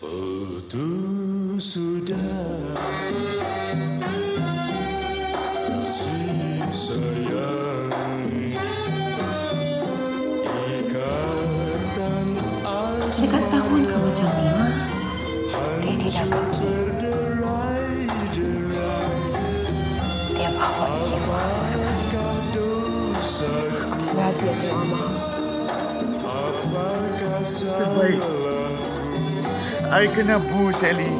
Betul sudah kasih sayang ikatan mah. Dia tidak pergi. Dia bawa jiwa aku sekali. dosa Aku sebahagia tengok mama. apakah Terbaik. I kena bu, Sally.